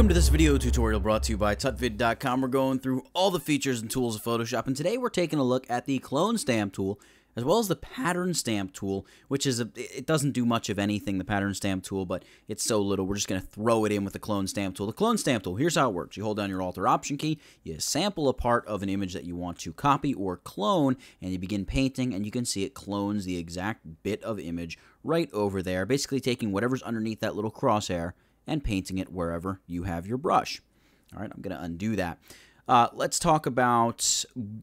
Welcome to this video tutorial brought to you by tutvid.com. We're going through all the features and tools of Photoshop, and today we're taking a look at the clone stamp tool as well as the pattern stamp tool, which is a, it doesn't do much of anything, the pattern stamp tool, but it's so little, we're just going to throw it in with the clone stamp tool. The clone stamp tool, here's how it works. You hold down your Alt or Option key, you sample a part of an image that you want to copy or clone, and you begin painting, and you can see it clones the exact bit of image right over there, basically taking whatever's underneath that little crosshair and painting it wherever you have your brush. All right, I'm going to undo that. Uh, let's talk about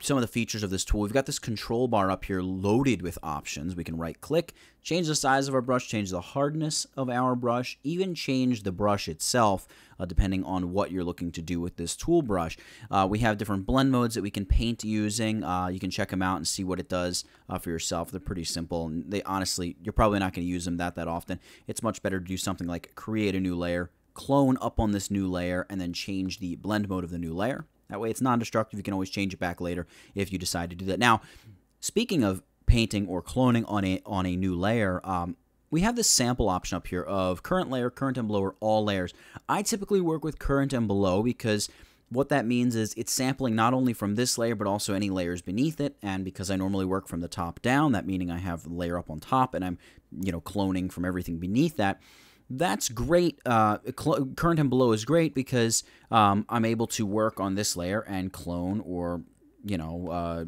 some of the features of this tool. We've got this control bar up here loaded with options. We can right click, change the size of our brush, change the hardness of our brush, even change the brush itself uh, depending on what you're looking to do with this tool brush. Uh, we have different blend modes that we can paint using. Uh, you can check them out and see what it does uh, for yourself. They're pretty simple. And they honestly, you're probably not going to use them that that often. It's much better to do something like create a new layer, clone up on this new layer, and then change the blend mode of the new layer. That way it's non-destructive. You can always change it back later if you decide to do that. Now, speaking of painting or cloning on a on a new layer, um, we have this sample option up here of current layer, current and below, or all layers. I typically work with current and below because what that means is it's sampling not only from this layer but also any layers beneath it and because I normally work from the top down that meaning I have the layer up on top and I'm you know cloning from everything beneath that that's great. Uh, current and below is great because um, I'm able to work on this layer and clone or, you know, uh,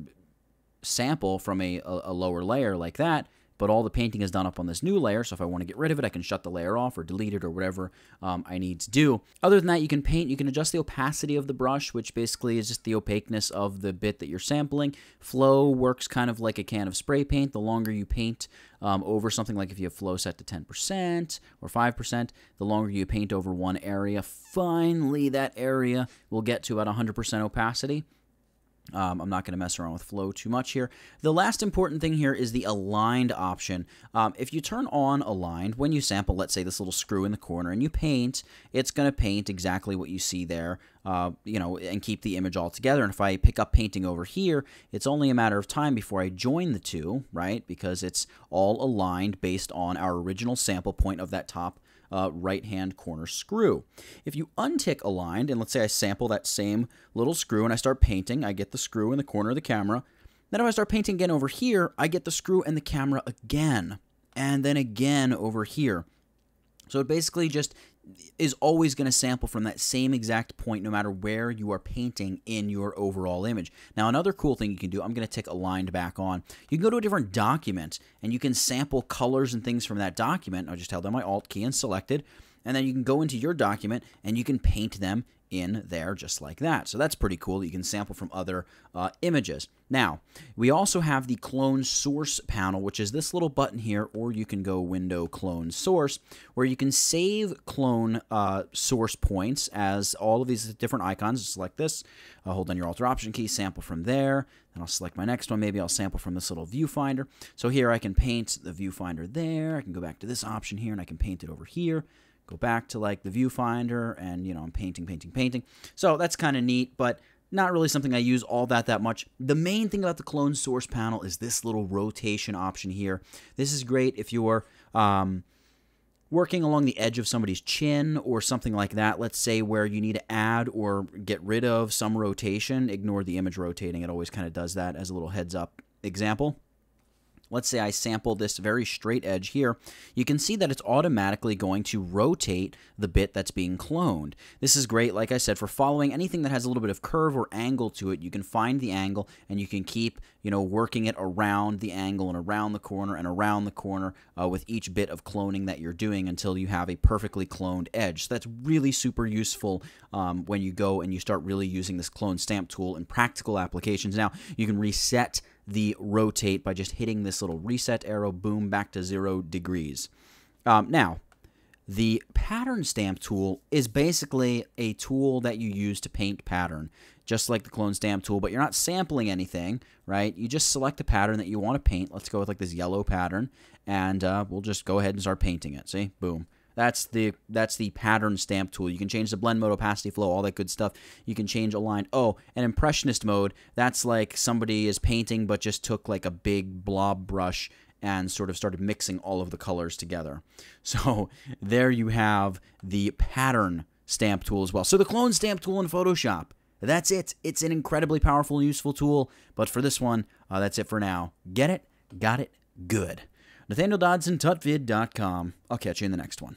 sample from a, a, lower layer like that but all the painting is done up on this new layer, so if I want to get rid of it, I can shut the layer off or delete it or whatever um, I need to do. Other than that, you can paint, you can adjust the opacity of the brush, which basically is just the opaqueness of the bit that you're sampling. Flow works kind of like a can of spray paint. The longer you paint um, over something like if you have flow set to 10% or 5%, the longer you paint over one area, finally that area will get to about 100% opacity. Um, I'm not going to mess around with flow too much here. The last important thing here is the aligned option. Um, if you turn on aligned, when you sample, let's say this little screw in the corner, and you paint, it's going to paint exactly what you see there, uh, you know, and keep the image all together. And if I pick up painting over here, it's only a matter of time before I join the two, right? Because it's all aligned based on our original sample point of that top uh, right hand corner screw. If you untick aligned, and let's say I sample that same little screw and I start painting, I get the screw in the corner of the camera. Then if I start painting again over here, I get the screw and the camera again, and then again over here. So it basically just is always going to sample from that same exact point no matter where you are painting in your overall image. Now another cool thing you can do, I'm going to tick aligned back on. You can go to a different document and you can sample colors and things from that document. I'll just held down my Alt key and selected and then you can go into your document and you can paint them in there just like that. So that's pretty cool. You can sample from other uh, images. Now, we also have the clone source panel, which is this little button here, or you can go window clone source, where you can save clone uh, source points as all of these different icons. Select this, uh, hold down your Alt or Option key, sample from there, then I'll select my next one. Maybe I'll sample from this little viewfinder. So here I can paint the viewfinder there. I can go back to this option here, and I can paint it over here go back to like the viewfinder and you know I'm painting painting painting so that's kind of neat but not really something I use all that that much. The main thing about the clone source panel is this little rotation option here. This is great if you're um, working along the edge of somebody's chin or something like that. Let's say where you need to add or get rid of some rotation. Ignore the image rotating. It always kind of does that as a little heads up example let's say I sample this very straight edge here, you can see that it's automatically going to rotate the bit that's being cloned. This is great, like I said, for following anything that has a little bit of curve or angle to it. You can find the angle and you can keep, you know, working it around the angle and around the corner and around the corner uh, with each bit of cloning that you're doing until you have a perfectly cloned edge. So that's really super useful um, when you go and you start really using this clone stamp tool in practical applications. Now, you can reset the rotate by just hitting this little reset arrow, boom, back to zero degrees. Um, now, the pattern stamp tool is basically a tool that you use to paint pattern, just like the clone stamp tool, but you're not sampling anything, right? You just select a pattern that you want to paint. Let's go with like this yellow pattern, and uh, we'll just go ahead and start painting it. See? Boom. That's the that's the pattern stamp tool. You can change the blend mode, opacity, flow, all that good stuff. You can change align. Oh, an impressionist mode. That's like somebody is painting but just took like a big blob brush and sort of started mixing all of the colors together. So there you have the pattern stamp tool as well. So the clone stamp tool in Photoshop. That's it. It's an incredibly powerful and useful tool. But for this one, uh, that's it for now. Get it? Got it? Good. Nathaniel Dodson, tutvid.com. I'll catch you in the next one.